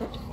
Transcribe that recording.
it.